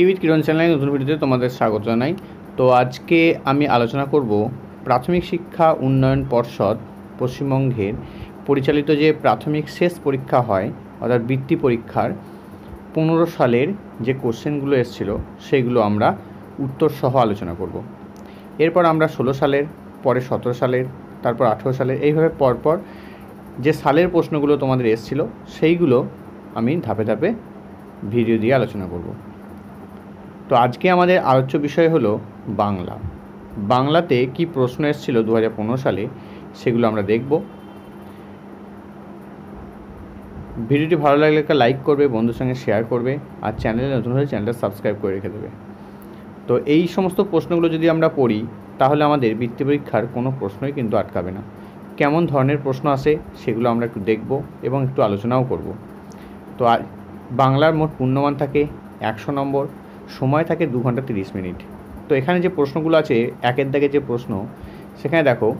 Quit কিরণ চ্যানেলে নতুন ভিডিওতে তোমাদের স্বাগত জানাই। তো আজকে আমি আলোচনা করব প্রাথমিক শিক্ষা উন্নয়ন পর্ষদ পশ্চিমবঙ্গের পরিচালিত যে প্রাথমিক শেষ পরীক্ষা হয়, অর্থাৎ বৃত্তি পরীক্ষার পনেরো সালের যে কোশ্চেনগুলো এসেছিল, সেগুলো আমরা উত্তর সহ আলোচনা করব। এরপর আমরা ষোলো সালের, পরে সতেরো সালের, তারপর আঠেরো সালের, এইভাবে পরপর যে সালের প্রশ্নগুলো তোমাদের এসেছিল, সেইগুলো আমি ধাপে ধাপে ভিডিও দিয়ে আলোচনা করব। তো আজকে আমাদের আলোচ্য বিষয় হলো বাংলা। বাংলাতে কি প্রশ্ন এসেছিল দু হাজার পনেরো সালে, সেগুলো আমরা দেখব। ভিডিওটি ভালো লাগলে একটা লাইক করবে, বন্ধুর সঙ্গে শেয়ার করবে, আর চ্যানেলে নতুন হলে চ্যানেলটা সাবস্ক্রাইব করে রেখে দেবে। তো এই সমস্ত প্রশ্নগুলো যদি আমরা পড়ি, তাহলে আমাদের বৃত্তি পরীক্ষার কোনো প্রশ্নই কিন্তু আটকাবে না। কেমন ধরনের প্রশ্ন আসে, সেগুলো আমরা একটু দেখব এবং একটু আলোচনাও করব। তো বাংলার মোট পূর্ণমান থাকে একশো নম্বর সময় থাকে দু ঘণ্টা তিরিশ মিনিট। তো এখানে যে প্রশ্নগুলো আছে, একের দাগে যে প্রশ্ন, সেখানে দেখো,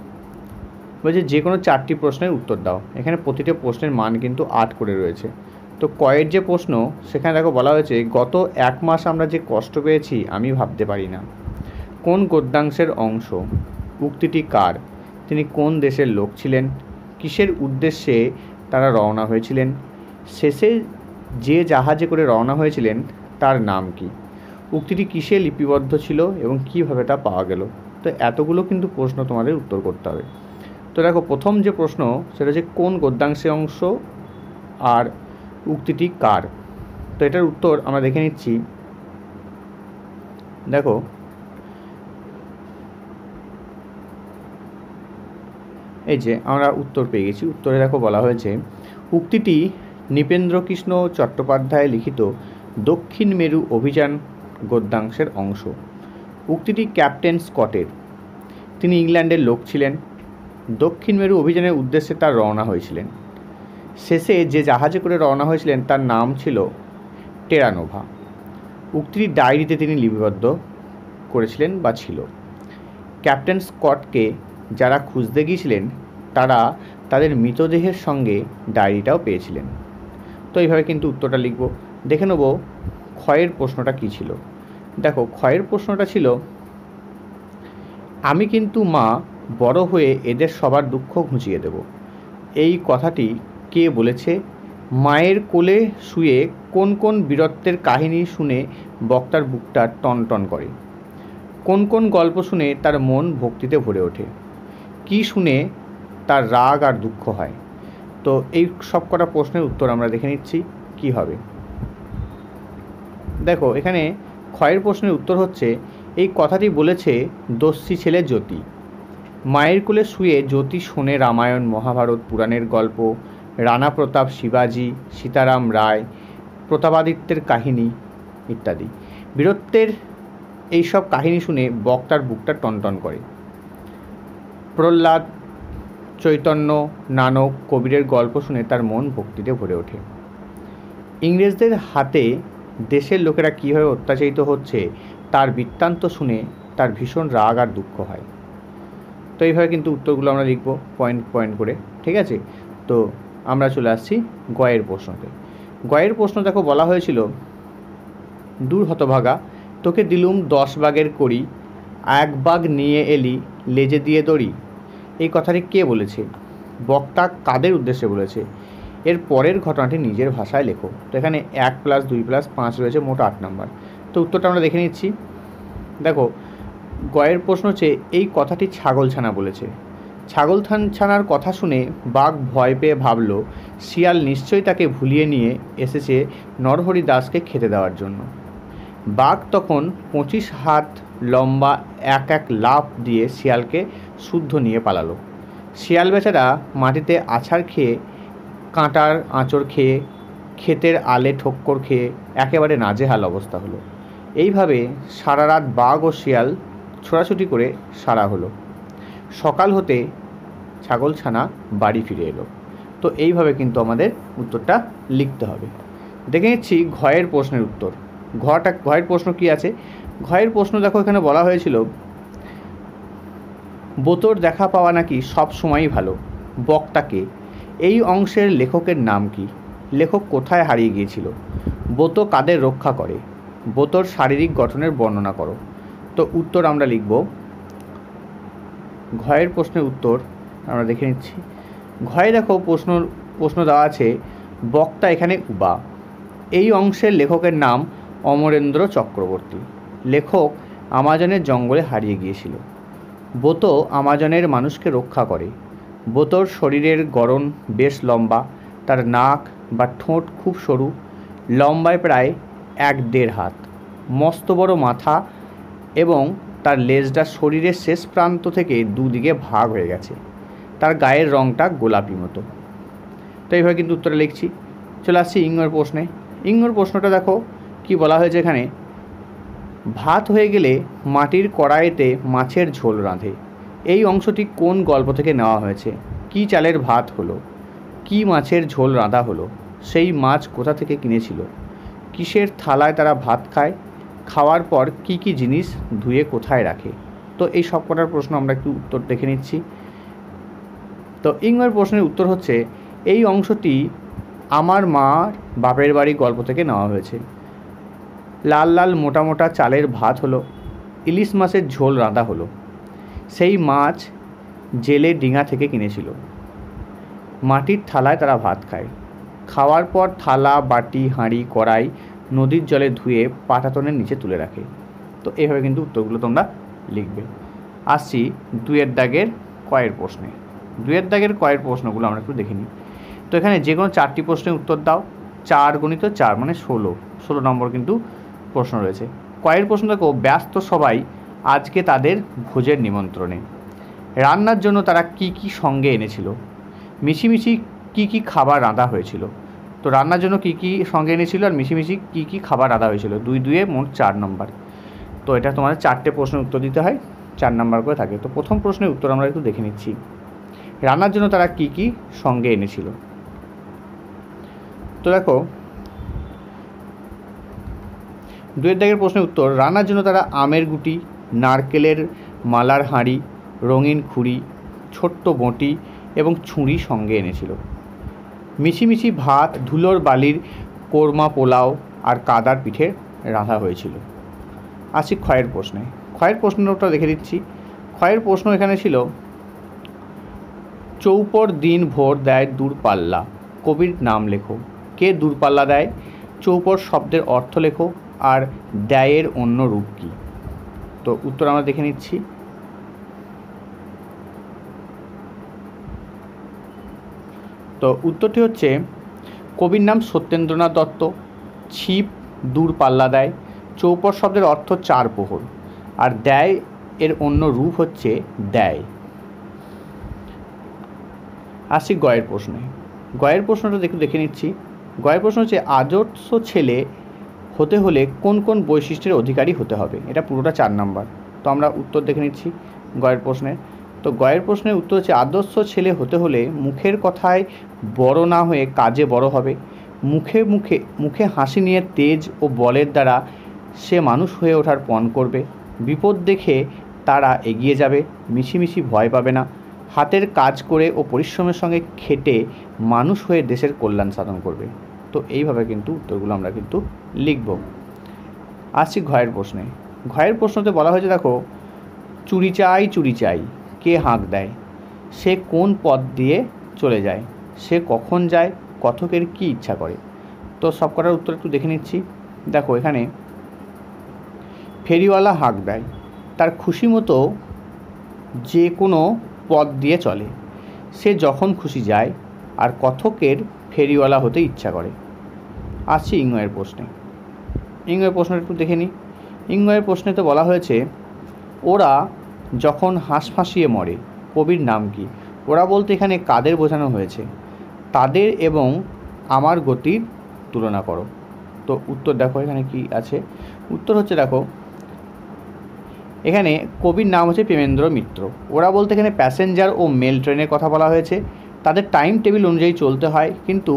বলছে যে কোনো চারটি প্রশ্নের উত্তর দাও। এখানে প্রতিটা প্রশ্নের মান কিন্তু আট করে রয়েছে। তো কয়ের যে প্রশ্ন, সেখানে দেখো বলা হয়েছে, গত এক মাস আমরা যে কষ্ট পেয়েছি, আমি ভাবতে পারি না। কোন গদ্যাংশের অংশ, উক্তিটি কার? তিনি কোন দেশের লোক ছিলেন? কিসের উদ্দেশ্যে তারা রওনা হয়েছিলেন? শেষে যে জাহাজে করে রওনা হয়েছিলেন, তার নাম কি? উক্তিটি কিসে লিপিবদ্ধ ছিল এবং কীভাবে তা পাওয়া গেল? তো এতগুলো কিন্তু প্রশ্ন তোমাদের উত্তর করতে হবে। তো দেখো, প্রথম যে প্রশ্ন, সেটা হচ্ছে কোন গদ্যাংশের অংশ আর উক্তিটি কার? তো এটার উত্তর আমরা দেখে নিচ্ছি। দেখো, এই যে আমরা উত্তর পেয়ে গেছি। উত্তরে দেখো বলা হয়েছে, উক্তিটি নৃপেন্দ্রকৃষ্ণ চট্টোপাধ্যায় লিখিত দক্ষিণ মেরু অভিযান গদ্যাংশের অংশ। উক্তিটি ক্যাপ্টেন স্কটের। তিনি ইংল্যান্ডের লোক ছিলেন। দক্ষিণ মেরু অভিযানের উদ্দেশ্যে তার রওনা হয়েছিলেন। শেষে যে জাহাজে করে রওনা হয়েছিলেন তার নাম ছিল টেরানোভা। উক্তিটি ডায়েরিতে তিনি লিপিবদ্ধ করেছিলেন বা ছিল। ক্যাপ্টেন স্কটকে যারা খুঁজতে গিয়েছিলেন, তারা তাদের মৃতদেহের সঙ্গে ডায়েরিটাও পেয়েছিলেন। তো এইভাবে কিন্তু উত্তরটা লিখব। দেখে নেব ক্ষয়ের প্রশ্নটা কী ছিল। দেখো, ক্ষয়ের প্রশ্নটা ছিল, আমি কিন্তু মা, বড় হয়ে এদের সবার দুঃখ ঘুচিয়ে দেব। এই কথাটি কে বলেছে? মায়ের কোলে শুয়ে কোন কোন বীরত্বের কাহিনী শুনে বক্তার বুকটা টন টন করে? কোন কোন গল্প শুনে তার মন ভক্তিতে ভরে ওঠে? কি শুনে তার রাগ আর দুঃখ হয়? তো এই সব কটা প্রশ্নের উত্তর আমরা দেখে নিচ্ছি, কি হবে? দেখো, এখানে ক্ষয়ের প্রশ্নের উত্তর হচ্ছে, এই কথাটি বলেছে দস্যি ছেলে জ্যোতি। মায়ের কোলে শুয়ে জ্যোতি শোনে রামায়ণ, মহাভারত পুরাণের গল্প, রানা প্রতাপ, শিবাজি, সীতারাম রায়, প্রতাপাদিত্যের কাহিনী ইত্যাদি। বীরত্বের এইসব কাহিনী শুনে বক্তার বুকটা টনটন করে। প্রহ্লাদ, চৈতন্য, নানক কবিরের গল্প শুনে তার মন ভক্তিতে ভরে ওঠে। ইংরেজদের হাতে দেশের লোকেরা কীভাবে অত্যাচারিত হচ্ছে, তার বৃত্তান্ত শুনে তার ভীষণ রাগ আর দুঃখ হয়। তো এইভাবে কিন্তু উত্তরগুলো আমরা লিখব পয়েন্ট পয়েন্ট করে, ঠিক আছে? তো আমরা চলে আসছি গয়ের প্রশ্নতে। গয়ের প্রশ্ন দেখো বলা হয়েছিল, দূর হতভাগা, তোকে দিলুম দশ বাগের করি, এক বাঘ নিয়ে এলি লেজে দিয়ে দড়ি। এই কথাটি কে বলেছে? বক্তা কাদের উদ্দেশ্যে বলেছে? এর পরের ঘটনাটি নিজের ভাষায় লেখো। তো এখানে এক প্লাস দুই প্লাস পাঁচ রয়েছে, মোট আট নাম্বার তো উত্তরটা আমরা দেখে নিচ্ছি। দেখো, গয়ের প্রশ্ন হচ্ছে, এই কথাটি ছাগল ছানা বলেছে। ছাগল ছানার কথা শুনে বাঘ ভয় পেয়ে ভাবল, শিয়াল নিশ্চয়ই তাকে ভুলিয়ে নিয়ে এসেছে নরহরি দাসকে খেতে দেওয়ার জন্য। বাঘ তখন পঁচিশ হাত লম্বা, এক এক লাফ দিয়ে শিয়ালকে শুদ্ধ নিয়ে পালালো। শিয়াল বেচারা মাটিতে আছাড় খেয়ে কাঁটার আঁচড় খেয়ে, ক্ষেতের আলে ঠক্কর খেয়ে একেবারে নাজেহাল অবস্থা হলো। এইভাবে সারা রাত বাঘ ও শিয়াল ছোড়াছুটি করে সারা হলো। সকাল হতে ছাগলছানা বাড়ি ফিরে এলো। তো এইভাবে কিন্তু আমাদের উত্তরটা লিখতে হবে। দেখে নিচ্ছি ঘয়ের প্রশ্নের উত্তর। ঘটা, ঘয়ের প্রশ্ন কি আছে? ঘয়ের প্রশ্ন দেখো এখানে বলা হয়েছিল, বোতর দেখা পাওয়া নাকি সব সময়ই ভালো বক্তাকে এই অংশের লেখকের নাম কি? লেখক কোথায় হারিয়ে গিয়েছিল? বোতো কাদের রক্ষা করে? বোতর শারীরিক গঠনের বর্ণনা করো। তো উত্তর আমরা লিখব। ঘয়ের প্রশ্নের উত্তর আমরা দেখে নিচ্ছি। ঘয়ে দেখো প্রশ্ন প্রশ্ন দেওয়া আছে, বক্তা এখানে উবা। এই অংশের লেখকের নাম অমরেন্দ্র চক্রবর্তী। লেখক আমাজনের জঙ্গলে হারিয়ে গিয়েছিল। বোতো আমাজনের মানুষকে রক্ষা করে। বোতোর শরীরের গড়ন বেশ লম্বা, তার নাক বা ঠোঁট খুব সরু, লম্বায় প্রায় এক দেড় হাত। মস্ত বড় মাথা এবং তার লেজটা শরীরের শেষ প্রান্ত থেকে দুদিকে ভাগ হয়ে গেছে। তার গায়ের রঙটা গোলাপি মতো। তো এইভাবে কিন্তু উত্তরে লিখছি। চলে আসছি ইঙ্গর প্রশ্নে। ইঙ্গর প্রশ্নটা দেখো কি বলা হয়েছে এখানে? ভাত হয়ে গেলে মাটির কড়াইতে মাছের ঝোল রাঁধে। এই অংশটি কোন গল্প থেকে নেওয়া হয়েছে? কি চালের ভাত হলো? কি মাছের ঝোল রাঁধা হলো? সেই মাছ কোথা থেকে কিনেছিল? কিসের থালায় তারা ভাত খায়? খাওয়ার পর কি কি জিনিস ধুয়ে কোথায় রাখে? তো এই সব কটার প্রশ্ন আমরা একটু উত্তর দেখে নিচ্ছি। তো ইংয়ের প্রশ্নের উত্তর হচ্ছে, এই অংশটি আমার মার বাপের বাড়ি গল্প থেকে নেওয়া হয়েছে। লাল লাল মোটা মোটা চালের ভাত হলো। ইলিশ মাছের ঝোল রাঁধা হলো। সেই মাছ জেলে ডিঙা থেকে কিনেছিল। মাটির থালায় তারা ভাত খায়। খাওয়ার পর থালা, বাটি, হাঁড়ি, কড়াই নদীর জলে ধুয়ে পাটাতনের নিচে তুলে রাখে। তো এইভাবে কিন্তু উত্তরগুলো তোমরা লিখবে। আসছি দুয়ের দাগের কয়ের প্রশ্নে। দুয়ের দাগের কয়ের প্রশ্নগুলো আমরা একটু দেখে নিই। তো এখানে যে কোনো চারটি প্রশ্নের উত্তর দাও। চার গণিত চার মানে ষোলো। ষোলো নম্বর কিন্তু প্রশ্ন রয়েছে। কয়ের প্রশ্ন দেখো, ব্যস্ত সবাই আজকে তাদের ভোজের নিমন্ত্রণে। রান্নার জন্য তারা কি কি সঙ্গে এনেছিল? মিছিমিছি কি কি খাবার রাঁধা হয়েছিল? তো রান্নার জন্য কি কি সঙ্গে এনেছিল আর মিছিমিছি কি কি খাবার রাঁধা হয়েছিল? দুই দুয়ে মোট চার নম্বর। তো এটা তোমাদের চারটে প্রশ্নের উত্তর দিতে হয়, চার নম্বর করে থাকে। তো প্রথম প্রশ্নের উত্তর আমরা একটু দেখে নিচ্ছি। রান্নার জন্য তারা কি কি সঙ্গে এনেছিল? তো দেখো, দুয়ের দাগের প্রশ্নের উত্তর, রান্নার জন্য তারা আমের গুটি নারকেলের মালার হাঁড়ি, রঙিন খুঁড়ি, ছোট্ট বঁটি এবং ছুরি সঙ্গে এনেছিল। মিছিমিছি ভাত, ধুলোর বালির কোরমা পোলাও আর কাদার পিঠে রাঁধা হয়েছিল। আসি ক্ষয়ের প্রশ্নে। ক্ষয়ের প্রশ্নটা দেখে দিচ্ছি। ক্ষয়ের প্রশ্ন এখানে ছিল, চৌপর দিন ভোর দেয় দূরপাল্লা, কবির নাম লেখো। কে দূরপাল্লা দেয়? চৌপর শব্দের অর্থ লেখো। আর দেয়ের অন্য রূপ কী? তো উত্তর আমরা দেখে নিচ্ছি। তো উত্তরটি হচ্ছে, কবির নাম সত্যেন্দ্রনাথ দত্ত, ছিপ দূর পাল্লা দেয় চৌপর শব্দের অর্থ চার প্রহর আর দেয় এর অন্য রূপ হচ্ছে দেয়। আসি গয়ের প্রশ্নে। গয়ের প্রশ্নটা দেখে দেখে নিচ্ছি। গয়ের প্রশ্ন হচ্ছে আদর্শ ছেলে হতে হলে কোন কোন বৈশিষ্ট্যের অধিকারী হতে হবে? এটা পুরোটা চার নাম্বার। তো আমরা উত্তর দেখে নিচ্ছি গয়ের প্রশ্নের তো গয়ের প্রশ্নের উত্তর হচ্ছে, আদর্শ ছেলে হতে হলে মুখের কথায় বড় না হয়ে কাজে বড় হবে। মুখে মুখে মুখে হাসি নিয়ে তেজ ও বলের দ্বারা সে মানুষ হয়ে ওঠার পণ করবে। বিপদ দেখে তারা এগিয়ে যাবে মিছিমিছি ভয় পাবে না। হাতের কাজ করে ও পরিশ্রমের সঙ্গে খেটে মানুষ হয়ে দেশের কল্যাণ সাধন করবে। তো এইভাবে কিন্তু উত্তরগুলো আমরা কিন্তু লিখব। আসছি ঘয়ের প্রশ্নে। ঘয়ের প্রশ্নতে বলা হয়েছে, দেখো, চুরি চাই চুরি চাই, কে হাঁক দেয়? সে কোন পথ দিয়ে চলে যায়? সে কখন যায়? কথকের কি ইচ্ছা করে? তো সব কটার উত্তর একটু দেখে নিচ্ছি। দেখো, এখানে, ফেরিওয়ালা হাঁক দেয়। তার খুশি মতো যে কোনো পথ দিয়ে চলে। সে যখন খুশি যায়, আর কথকের ফেরিওয়ালা হতে ইচ্ছা করে। আসছি ইংয়ের প্রশ্নে। ইংয়ের প্রশ্ন একটু দেখে নিই ইংয়ের প্রশ্নে তো বলা হয়েছে, ওরা যখন হাঁস ফাঁসিয়ে মরে, কবির নাম কি? ওরা বলতে এখানে কাদের বোঝানো হয়েছে? তাদের এবং আমার গতির তুলনা করো। তো উত্তর দেখো এখানে কি আছে। উত্তর হচ্ছে দেখো, এখানে কবির নাম হচ্ছে প্রেমেন্দ্র মিত্র। ওরা বলতে এখানে প্যাসেঞ্জার ও মেল ট্রেনের কথা বলা হয়েছে। তাদের টাইম টেবিল অনুযায়ী চলতে হয়, কিন্তু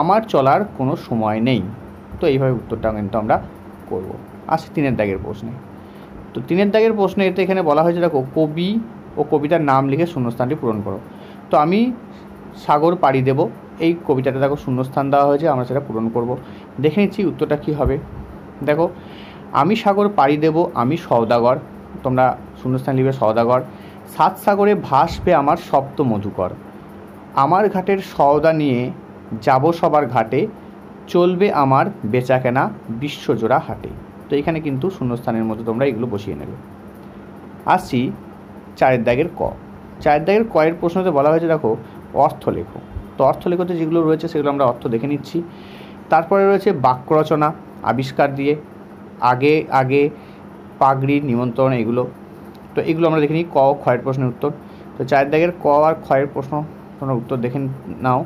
আমার চলার কোনো সময় নেই। তো এইভাবে উত্তরটা কিন্তু আমরা করব। আসি তিনের দাগের প্রশ্নে। তো তিনের দাগের প্রশ্নে এতে এখানে বলা হয়েছে, দেখো, কবি ও কবিতার নাম লিখে শূন্যস্থানটি পূরণ করো। তো আমি সাগর পাড়ি দেব। এই কবিতাটা দেখো শূন্যস্থান দেওয়া হয়েছে, আমরা সেটা পূরণ করব। দেখে নিচ্ছি উত্তরটা কী হবে। দেখো, আমি সাগর পাড়ি দেব, আমি সওদাগর। তোমরা শূন্যস্থান লিখবে সওদাগর। সাত সাগরে ভাসবে আমার সপ্ত মধুকর। আমার ঘাটের সওদা নিয়ে যাব সবার ঘাটে, চলবে আমার বেচাকেনা বিশ্বজোড়া হাটে। তো এখানে কিন্তু শূন্যস্থানের মধ্যে তোমরা এগুলো বসিয়ে নেবে। আসছি চারের দাগের ক। চারের দাগের কয়ের প্রশ্নতে বলা হয়েছে, দেখো, অর্থ লেখো। তো অর্থ লেখতে যেগুলো রয়েছে সেগুলো আমরা অর্থ দেখে নিচ্ছি। তারপরে রয়েছে বাক্য রচনা, আবিষ্কার দিয়ে, আগে আগে, পাগড়ি, নিমন্ত্রণ, এগুলো। তো এগুলো আমরা দেখে নিই, ক ক্ষয়ের প্রশ্নের উত্তর। তো চায়ের দাগের ক আর ক্ষয়ের প্রশ্ন তোমরা উত্তর দেখে নাও।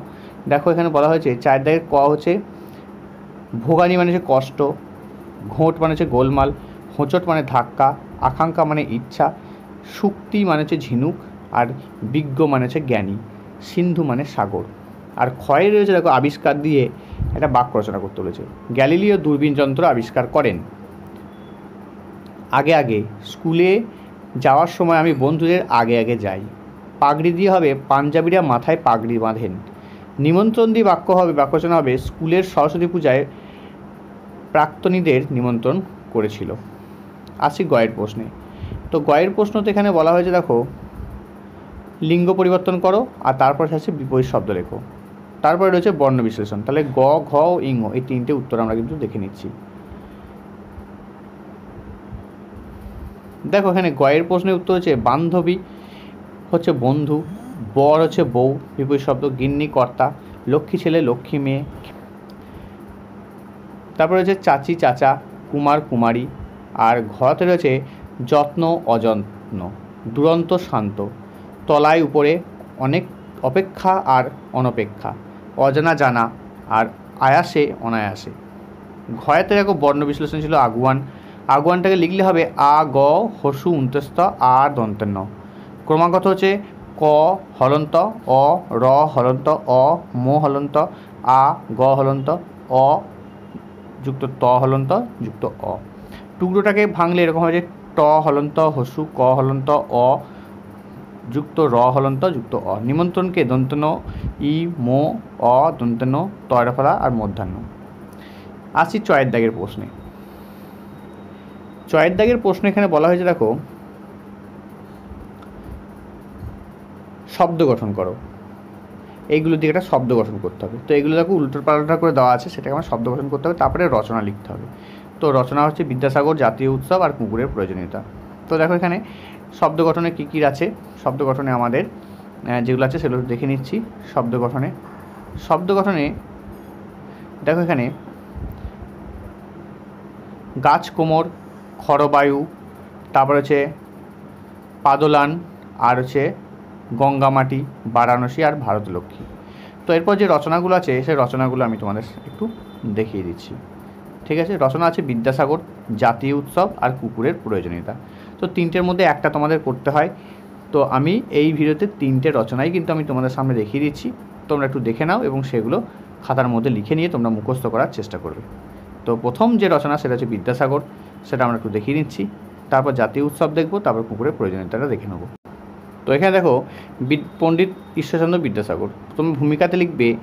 দেখো এখানে বলা হয়েছে দাগের ক হচ্ছে ভোগানি মানে হচ্ছে কষ্ট, ঘোঁট মানে হচ্ছে গোলমাল, হোঁচট মানে ধাক্কা, আকাঙ্ক্ষা মানে ইচ্ছা শুক্তি মানে হচ্ছে ঝিনুক, আর বিজ্ঞ মানে হচ্ছে জ্ঞানী, সিন্ধু মানে সাগর। আর ক্ষয়ে রয়েছে দেখো আবিষ্কার দিয়ে একটা বাক্য রচনা করতে বলেছে, গ্যালিলিও দূরবীন যন্ত্র আবিষ্কার করেন। আগে আগে, স্কুলে যাওয়ার সময় আমি বন্ধুদের আগে আগে যাই। পাগড়ি দিয়ে হবে, পাঞ্জাবিরা মাথায় পাগড়ি বাঁধেন। নিমন্ত্রণ দিয়ে বাক্য হবে বাক্যচনা হবে, স্কুলের সরস্বতী পূজায় প্রাক্তনীদের নিমন্ত্রণ করেছিল। আসি গয়ের প্রশ্নে। তো গয়ের প্রশ্ন তো এখানে বলা হয়েছে, দেখো, লিঙ্গ পরিবর্তন করো, আর তারপর আছে বিপরীত শব্দ লেখো। তারপরে রয়েছে বর্ণ বিশ্লেষণ। তাহলে গ, ঘ ইঙ্গ এই তিনটে উত্তর আমরা কিন্তু দেখে নিচ্ছি। দেখো এখানে গয়ের প্রশ্নের উত্তর হচ্ছে বান্ধবী হচ্ছে বন্ধু, বর হচ্ছে বউ, বিপরীত শব্দ গিন্নি, কর্তা, লক্ষ্মী ছেলে, লক্ষ্মী মেয়ে। তারপরে রয়েছে চাচি, চাচা, কুমার, কুমারী। আর ঘতে রয়েছে যত্ন, অযত্ন, দুরন্ত, শান্ত। তলায় উপরে অনেক অপেক্ষা আর অনপেক্ষা, অজানা জানা আর আয়াসে, অনায়াসে। ঘয়াতে দেখো বর্ণ বিশ্লেষণ ছিল আগুয়ান। আগুয়ানটাকে লিখলে হবে আ, গ, হসু উন্তস্ত আর দন্তেন্ন। ক্রমাগত হচ্ছে ক হলন্ত, অ, র হলন্ত, অ, মো হলন্ত, আ, গ হলন্ত, অ যুক্ত ত হলন্ত যুক্ত অ। টুকরোটাকে ভাঙলে এরকম হবে যে ট হলন্ত, হসু, ক হলন্ত, অ যুক্ত, র হলন্ত, যুক্ত অ। নিমন্ত্রণকে দন্তন, ই, মো, অ, দন্তন তয়রাফলা আর মধ্যাহ্ন। আসি চয়ের দাগের প্রশ্নে। চয়ের দাগের প্রশ্ন এখানে বলা হয়েছে, দেখো শব্দ গঠন করো। এইগুলো দিকে একটা শব্দ গঠন করতে হবে। তো এগুলো দেখো উল্টো পাল্টা করে দেওয়া আছে, সেটাকে আমার শব্দ গঠন করতে হবে, তারপরে রচনা লিখতে হবে। তো রচনা হচ্ছে বিদ্যাসাগর জাতীয় উৎসব আর কুকুরের প্রয়োজনীয়তা। তো দেখো এখানে শব্দ গঠনে কী কী আছে? শব্দ গঠনে আমাদের যেগুলো আছে সেগুলো দেখে নিচ্ছি শব্দ গঠনে। শব্দ গঠনে দেখো এখানে গাছ কোমর খরবায়ু তারপর হচ্ছে পাদলান, আর হচ্ছে গঙ্গামাটি বারাণসী আর ভারতলক্ষ্মী। তো এরপর যে রচনাগুলো আছে, সেই রচনাগুলো আমি তোমাদের একটু দেখিয়ে দিচ্ছি। ঠিক আছে? রচনা আছে বিদ্যাসাগর, জাতীয় উৎসব আর কুকুরের প্রয়োজনীয়তা। তো তিনটের মধ্যে একটা তোমাদের করতে হয়। তো আমি এই ভিডিওতে তিনটে রচনাই কিন্তু আমি তোমাদের সামনে দেখিয়ে দিচ্ছি। তোমরা একটু দেখে নাও এবং সেগুলো খাতার মধ্যে লিখে নিয়ে তোমরা মুখস্থ করার চেষ্টা করবে। তো প্রথম যে রচনা, সেটা হচ্ছে বিদ্যাসাগর। সেটা আমরা একটু দেখিয়ে নিচ্ছি। তারপর জাতীয় উৎসব দেখব, তারপর কুকুরের প্রয়োজনীয়তাটা দেখে নেব। তো এখানে দেখো পণ্ডিত ঈশ্বরচন্দ্র বিদ্যাসাগর। তুমি ভূমিকাতে লিখবে,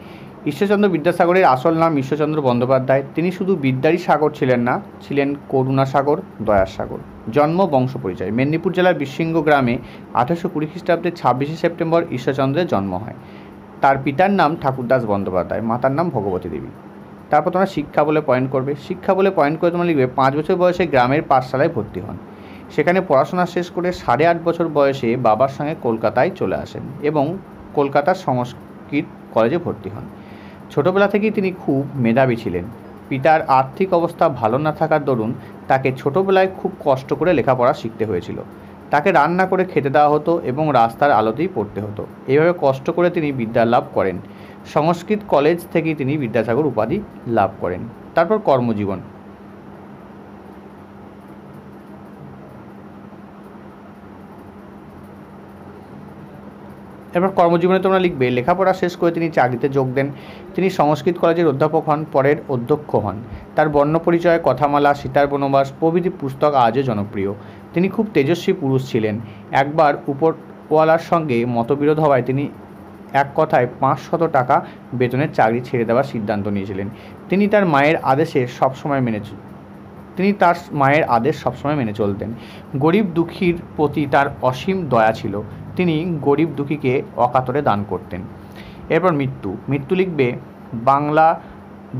ঈশ্বরচন্দ্র বিদ্যাসাগরের আসল নাম ঈশ্বরচন্দ্র বন্দ্যোপাধ্যায়। তিনি শুধু বিদ্যারই সাগর ছিলেন না, ছিলেন করুণা সাগর, দয়ার সাগর। জন্ম, বংশ পরিচয়। মেদিনীপুর জেলার বিশৃঙ্গ গ্রামে আঠারোশো কুড়ি খ্রিস্টাব্দে ছাব্বিশে সেপ্টেম্বর ঈশ্বরচন্দ্রের জন্ম হয়। তার পিতার নাম ঠাকুরদাস বন্দ্যোপাধ্যায়, মাতার নাম ভগবতী দেবী। তারপর তোমরা শিক্ষা বলে পয়েন্ট করবে। শিক্ষা বলে পয়েন্ট করে তোমরা লিখবে, পাঁচ বছর বয়সে গ্রামের পাঠশালায় ভর্তি হন। সেখানে পড়াশোনা শেষ করে সাড়ে আট বছর বয়সে বাবার সঙ্গে কলকাতায় চলে আসেন এবং কলকাতার সংস্কৃত কলেজে ভর্তি হন। ছোটবেলা থেকেই তিনি খুব মেধাবী ছিলেন। পিতার আর্থিক অবস্থা ভালো না থাকার দরুন তাকে ছোটবেলায় খুব কষ্ট করে লেখাপড়া শিখতে হয়েছিল। তাকে রান্না করে খেতে দেওয়া হতো এবং রাস্তার আলোতেই পড়তে হতো। এইভাবে কষ্ট করে তিনি বিদ্যা লাভ করেন। সংস্কৃত কলেজ থেকেই তিনি বিদ্যাসাগর উপাধি লাভ করেন। তারপর কর্মজীবন। এরপর কর্মজীবনে তোমরা লিখবে, লেখাপড়া শেষ করে তিনি চাকরিতে যোগ দেন। তিনি সংস্কৃত কলেজের অধ্যাপক হন, পরের অধ্যক্ষ হন। তার বর্ণপরিচয় কথামালা, সীতার বনবাস, প্রভৃতি পুস্তক আজও জনপ্রিয়। তিনি খুব তেজস্বী পুরুষ ছিলেন। একবার উপরওয়ালার সঙ্গে মতবিরোধ হওয়ায় তিনি এক কথায় পাঁচশত টাকা বেতনের চাকরি ছেড়ে দেওয়ার সিদ্ধান্ত নিয়েছিলেন। তিনি তার মায়ের আদেশে সবসময় মেনে তিনি তার মায়ের আদেশ সবসময় মেনে চলতেন। গরিব দুঃখীর প্রতি তার অসীম দয়া ছিল। তিনি গরিব দুঃখীকে অকাতরে দান করতেন। এরপর মৃত্যু। মৃত্যু লিখবে বাংলা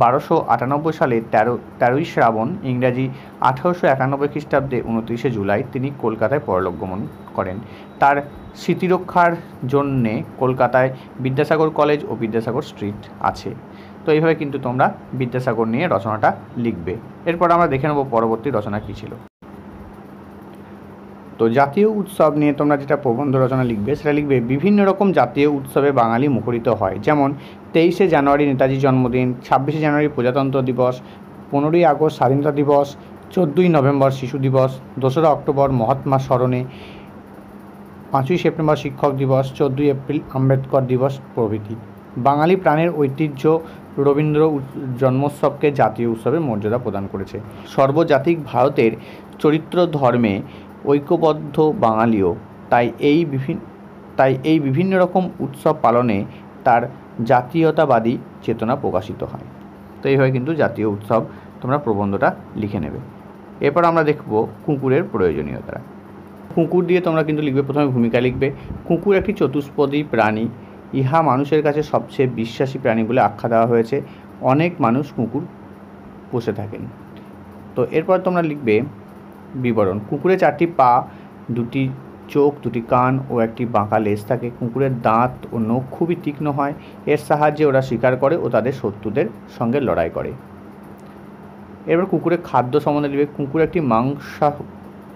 বারোশো আটানব্বই সালে তেরো, তেরোই শ্রাবণ, ইংরাজি আঠারোশো একানব্বই খ্রিস্টাব্দে উনত্রিশে জুলাই তিনি কলকাতায় পরলোক গমন করেন। তার স্মৃতিরক্ষার জন্যে কলকাতায় বিদ্যাসাগর কলেজ ও বিদ্যাসাগর স্ট্রিট আছে। তো এইভাবে কিন্তু তোমরা বিদ্যাসাগর নিয়ে রচনাটা লিখবে। এরপর আমরা দেখে নেব পরবর্তী রচনা কী ছিল। তো জাতীয় উৎসব নিয়ে তোমরা যেটা প্রবন্ধ রচনা লিখবে, সেটা লিখবে বিভিন্ন রকম জাতীয় উৎসবে বাঙালি মুখরিত হয়। যেমন তেইশে জানুয়ারি নেতাজির জন্মদিন, ছাব্বিশে জানুয়ারি প্রজাতন্ত্র দিবস, পনেরোই আগস্ট স্বাধীনতা দিবস, চোদ্দোই নভেম্বর শিশু দিবস, দোসরা অক্টোবর মহাত্মা স্মরণে, পাঁচই সেপ্টেম্বর শিক্ষক দিবস, চোদ্দোই এপ্রিল আম্বেদকর দিবস প্রভৃতি। বাঙালি প্রাণের ঐতিহ্য রবীন্দ্র জন্মোৎসবকে জাতীয় উৎসবের মর্যাদা প্রদান করেছে। সর্বজাতিক ভারতের চরিত্র ধর্মে ঐক্যবদ্ধ বাঙালিও, তাই এই বিভিন্ন তাই এই বিভিন্ন রকম উৎসব পালনে তার জাতীয়তাবাদী চেতনা প্রকাশিত হয়। তো এইভাবে কিন্তু জাতীয় উৎসব তোমরা প্রবন্ধটা লিখে নেবে। এরপর আমরা দেখব কুকুরের প্রয়োজনীয়তা কুকুর দিয়ে তোমরা কিন্তু লিখবে, প্রথমে ভূমিকা লিখবে। কুকুর একটি চতুষ্পদী প্রাণী। ইহা মানুষের কাছে সবচেয়ে বিশ্বাসী প্রাণী বলে আখ্যা দেওয়া হয়েছে। অনেক মানুষ কুকুর পুষে থাকেন। তো এরপর তোমরা লিখবে বিবরণ। কুকুরের চারটি পা, দুটি চোখ, দুটি কান ও একটি বাঁকা লেজ থাকে। কুকুরের দাঁত ও নখ খুবই তীক্ষ্ণ হয়। এর সাহায্যে ওরা শিকার করে ও তাদের শত্রুদের সঙ্গে লড়াই করে। এরপর কুকুরের খাদ্য সম্বন্ধে লিখবে, কুকুর একটি মাংসা,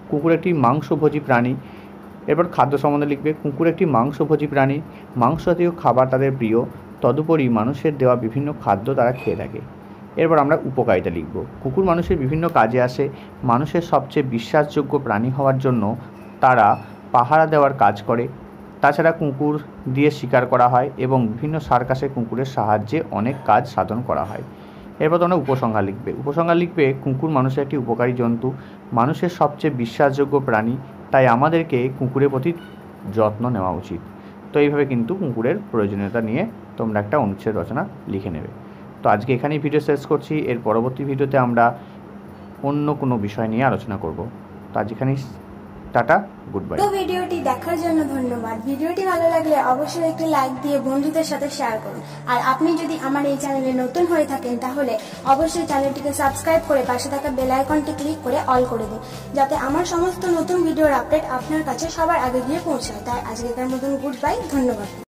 কুকুর একটি মাংসভোজী প্রাণী। এরপর খাদ্য সম্বন্ধে লিখবে, কুকুর একটি মাংসভোজী প্রাণী। মাংস জাতীয় খাবার তাদের প্রিয়। তদুপরি মানুষের দেওয়া বিভিন্ন খাদ্য তারা খেয়ে থাকে। এরপর আমরা উপকারিতা লিখব। কুকুর মানুষের বিভিন্ন কাজে আসে। মানুষের সবচেয়ে বিশ্বাসযোগ্য প্রাণী হওয়ার জন্য তারা পাহারা দেওয়ার কাজ করে। তাছাড়া কুকুর দিয়ে শিকার করা হয় এবং বিভিন্ন সার্কাসে কুকুরের সাহায্যে অনেক কাজ সাধন করা হয়। এরপর তোমরা উপসংহার লিখবে। উপসংহার লিখবে, কুকুর মানুষের একটি উপকারী জন্তু। মানুষের সবচেয়ে বিশ্বাসযোগ্য প্রাণী, তাই আমাদেরকে কুকুরের প্রতি যত্ন নেওয়া উচিত। তো এইভাবে কিন্তু কুকুরের প্রয়োজনীয়তা নিয়ে তোমরা একটা অনুচ্ছেদ রচনা লিখে নেবে। তো আজকে এখানেই ভিডিও শেষ করছি। এর পরবর্তী ভিডিওতে আমরা অন্য কোনো বিষয় নিয়ে আলোচনা করব। তো আজ এখানেই টাটা গুড বাই ভিডিওটি দেখার জন্য ধন্যবাদ। ভিডিওটি ভালো লাগলে অবশ্যই একটি লাইক দিয়ে বন্ধুদের সাথে শেয়ার করুন। আর আপনি যদি আমার এই চ্যানেলে নতুন হয়ে থাকেন, তাহলে অবশ্যই চ্যানেলটিকে সাবস্ক্রাইব করে পাশে থাকা বেল আইকনটি ক্লিক করে অল করে দিন। যাতে আমার সমস্ত নতুন ভিডিওর আপডেট আপনার কাছে সবার আগে গিয়ে পৌঁছায়। তাই আজকে মতন গুড বাই ধন্যবাদ।